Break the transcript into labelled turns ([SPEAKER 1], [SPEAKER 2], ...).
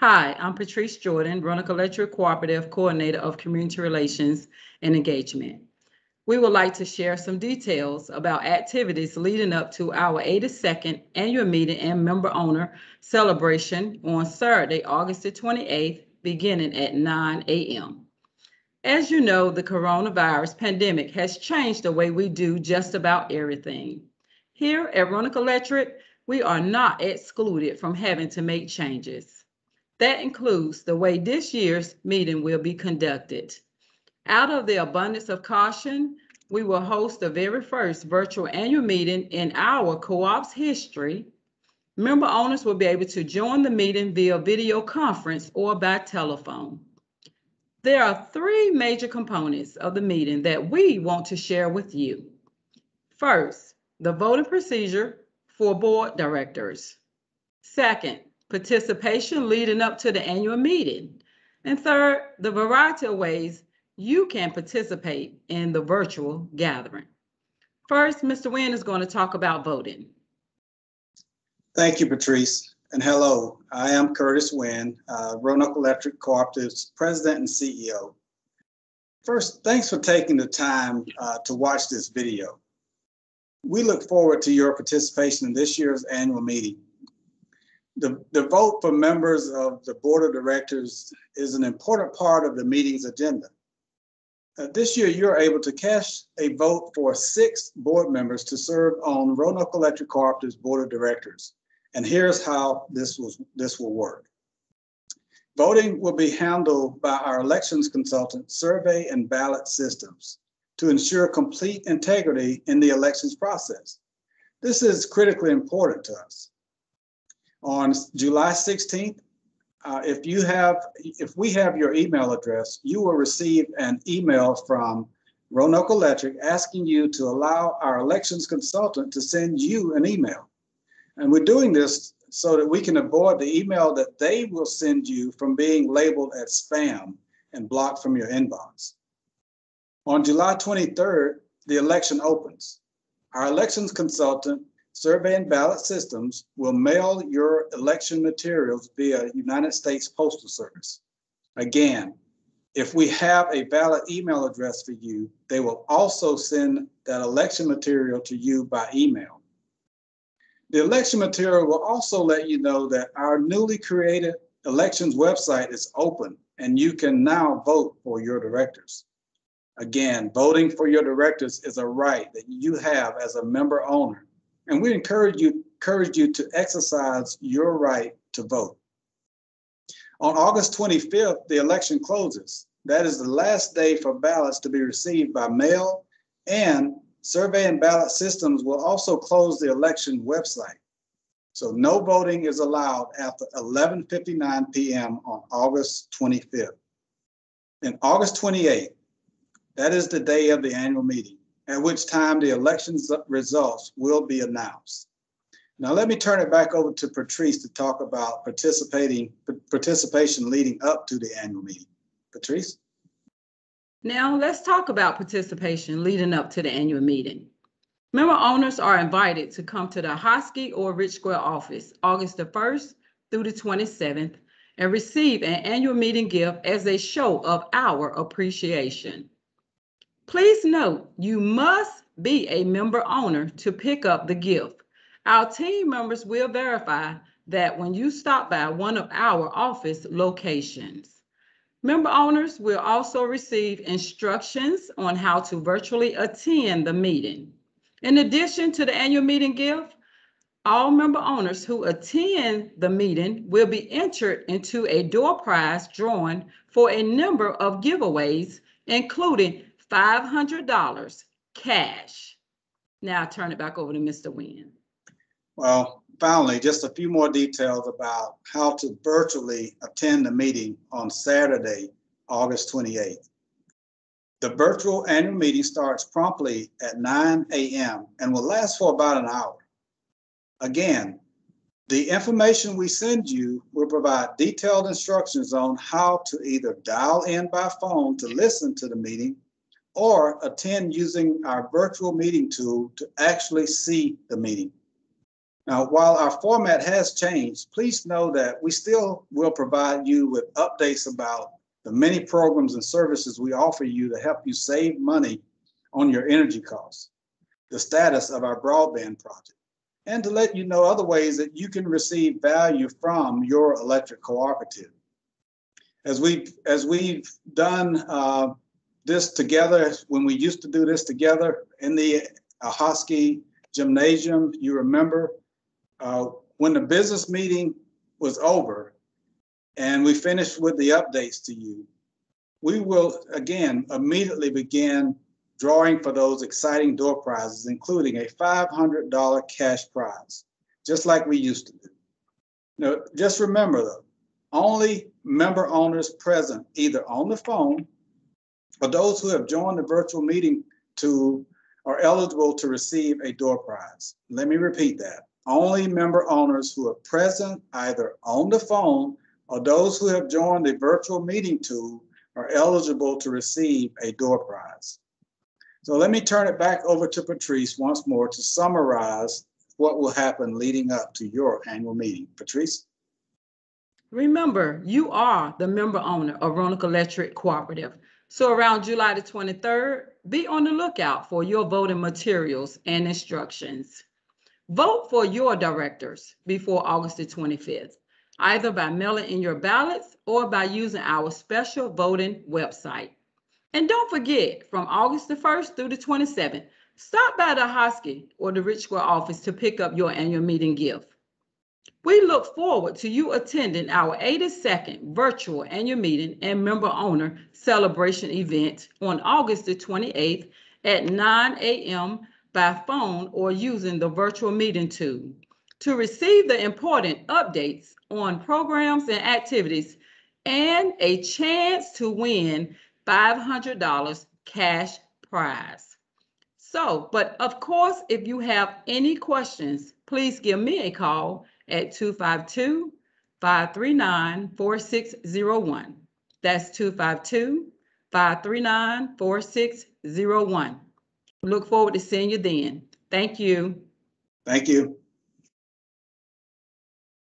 [SPEAKER 1] Hi, I'm Patrice Jordan, Roanoke Electric Cooperative Coordinator of Community Relations and Engagement. We would like to share some details about activities leading up to our 82nd annual meeting and member owner celebration on Saturday, August the 28th, beginning at 9 a.m. As you know, the coronavirus pandemic has changed the way we do just about everything. Here at Roanoke Electric, we are not excluded from having to make changes. That includes the way this year's meeting will be conducted. Out of the abundance of caution, we will host the very first virtual annual meeting in our co-op's history. Member owners will be able to join the meeting via video conference or by telephone. There are three major components of the meeting that we want to share with you. First, the voting procedure for board directors. Second, participation leading up to the annual meeting. And third, the variety of ways you can participate in the virtual gathering. First, Mr. Wynn is going to talk about voting.
[SPEAKER 2] Thank you, Patrice. And hello, I am Curtis Wynn, uh, Roanoke Electric Cooperative's President and CEO. First, thanks for taking the time uh, to watch this video. We look forward to your participation in this year's annual meeting the, the vote for members of the board of directors is an important part of the meeting's agenda. Uh, this year, you're able to cast a vote for six board members to serve on Roanoke Electric Cooperative's board of directors. And here's how this, was, this will work. Voting will be handled by our elections consultant, Survey and Ballot Systems, to ensure complete integrity in the elections process. This is critically important to us on July 16th. Uh, if you have, if we have your email address, you will receive an email from Roanoke Electric asking you to allow our elections consultant to send you an email. And we're doing this so that we can avoid the email that they will send you from being labeled as spam and blocked from your inbox. On July 23rd, the election opens. Our elections consultant Survey and Ballot Systems will mail your election materials via United States Postal Service. Again, if we have a valid email address for you, they will also send that election material to you by email. The election material will also let you know that our newly created elections website is open and you can now vote for your directors. Again, voting for your directors is a right that you have as a member owner and we encourage you, encourage you to exercise your right to vote. On August 25th, the election closes. That is the last day for ballots to be received by mail, and survey and ballot systems will also close the election website. So no voting is allowed after 11:59 p.m. on August 25th. And August 28th, that is the day of the annual meeting at which time the election's results will be announced. Now let me turn it back over to Patrice to talk about participating participation leading up to the annual meeting. Patrice?
[SPEAKER 1] Now let's talk about participation leading up to the annual meeting. Member owners are invited to come to the Ahoskie or Rich Square office August the 1st through the 27th and receive an annual meeting gift as a show of our appreciation. Please note, you must be a member owner to pick up the gift. Our team members will verify that when you stop by one of our office locations. Member owners will also receive instructions on how to virtually attend the meeting. In addition to the annual meeting gift, all member owners who attend the meeting will be entered into a door prize drawing for a number of giveaways, including $500 cash. Now I turn it back over to Mr. Wynn.
[SPEAKER 2] Well, finally, just a few more details about how to virtually attend the meeting on Saturday, August 28th. The virtual annual meeting starts promptly at 9 a.m. and will last for about an hour. Again, the information we send you will provide detailed instructions on how to either dial in by phone to listen to the meeting or attend using our virtual meeting tool to actually see the meeting. Now, while our format has changed, please know that we still will provide you with updates about the many programs and services we offer you to help you save money on your energy costs, the status of our broadband project, and to let you know other ways that you can receive value from your electric cooperative. As we've, as we've done uh, this together, when we used to do this together in the Ahoskie Gymnasium, you remember uh, when the business meeting was over and we finished with the updates to you, we will again immediately begin drawing for those exciting door prizes, including a $500 cash prize, just like we used to do. Now, just remember though, only member owners present either on the phone or those who have joined the virtual meeting to are eligible to receive a door prize. Let me repeat that. Only member owners who are present either on the phone or those who have joined the virtual meeting tool are eligible to receive a door prize. So let me turn it back over to Patrice once more to summarize what will happen leading up to your annual meeting. Patrice?
[SPEAKER 1] Remember, you are the member owner of Roanoke Electric Cooperative. So around July the 23rd, be on the lookout for your voting materials and instructions. Vote for your directors before August the 25th, either by mailing in your ballots or by using our special voting website. And don't forget, from August the 1st through the 27th, stop by the Ahoskie or the Rich office to pick up your annual meeting gift. We look forward to you attending our 82nd virtual annual meeting and member owner celebration event on August the 28th at 9 a.m. by phone or using the virtual meeting tool. To receive the important updates on programs and activities and a chance to win $500 cash prize. So, but of course, if you have any questions, please give me a call at 252 539 4601. That's 252 539 4601. Look forward to seeing you then. Thank you.
[SPEAKER 2] Thank you.